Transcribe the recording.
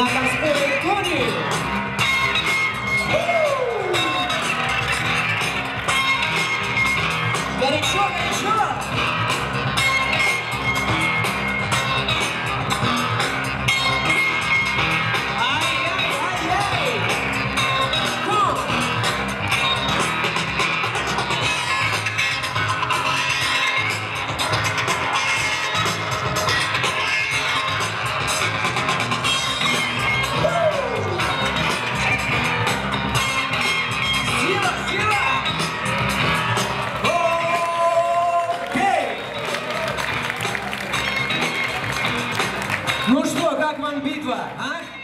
中スペイントニー Ну что, как вам битва, а?